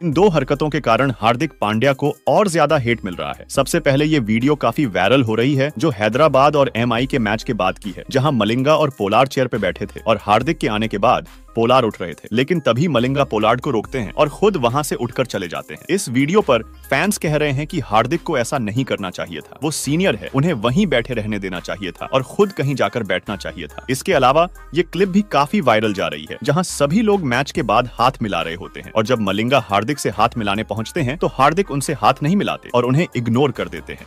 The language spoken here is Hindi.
इन दो हरकतों के कारण हार्दिक पांड्या को और ज़्यादा हेट मिल रहा है। सबसे पहले ये वीडियो काफ़ी वायरल हो रही है, जो हैदराबाद और एमआई के मैच के बाद की है, जहाँ मलिंगा और पोलार चेयर पे बैठे थे, और हार्दिक के आने के बाद पोलार उठ रहे थे, लेकिन तभी मलिंगा पोलार्ड को रोकते हैं और खुद वहाँ से उठकर चले जाते हैं। इस वीडियो पर फैंस कह रहे हैं कि हार्दिक को ऐसा नहीं करना चाहिए था। वो सीनियर है, उन्हें वहीं बैठे रहने देना चाहिए था और खुद कहीं जाकर बैठना चाहिए था। इसके अलावा ये क्लिप भी काफ़ी वायरल जा रही है, जहाँ सभी लोग मैच के बाद हाथ मिला रहे होते हैं। और जब मलिंगा हार्दिक से हाथ मिलाने पहुँचते हैं तो हार्दिक उनसे हाथ नहीं मिलाते और उन्हें इग्नोर कर देते हैं।